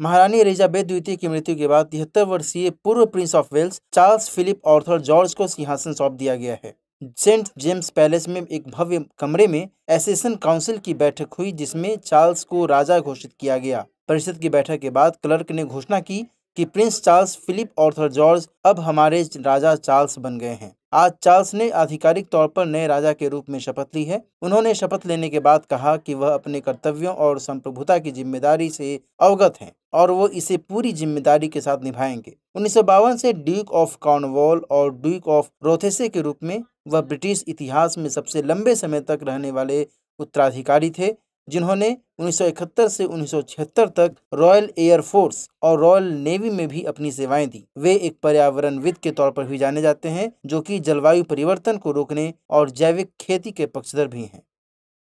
महारानी एलिजाबेथ द्वितीय की मृत्यु के बाद तिहत्तर वर्षीय पूर्व Prince of Wales, Charles Philip Arthur George को सिंहासन सौंप दिया गया है। सेंट जेम्स पैलेस में एक भव्य कमरे में एसेसन काउंसिल की बैठक हुई, जिसमें चार्ल्स को राजा घोषित किया गया। परिषद की बैठक के बाद क्लर्क ने घोषणा की कि Prince Charles Philip Arthur George अब हमारे राजा चार्ल्स बन गए हैं। आज चार्ल्स ने आधिकारिक तौर पर नए राजा के रूप में शपथ ली है। उन्होंने शपथ लेने के बाद कहा कि वह अपने कर्तव्यों और संप्रभुता की ज़िम्मेदारी से अवगत हैं और वो इसे पूरी ज़िम्मेदारी के साथ निभाएँगे। उन्नीस सौ बावन से ड्यूक ऑफ़ कॉर्नवॉल और ड्यूक ऑफ़ रोथेसे के रूप में वह ब्रिटिश इतिहास में सबसे लंबे समय तक रहने वाले उत्तराधिकारी थे। जिन्होंने 1971 से 1976 तक रॉयल एयर फोर्स और रॉयल नेवी में भी अपनी सेवाएँ दी। वे एक पर्यावरणविद के तौर पर भी जाने जाते हैं, जो कि जलवायु परिवर्तन को रोकने और जैविक खेती के पक्षधर भी हैं।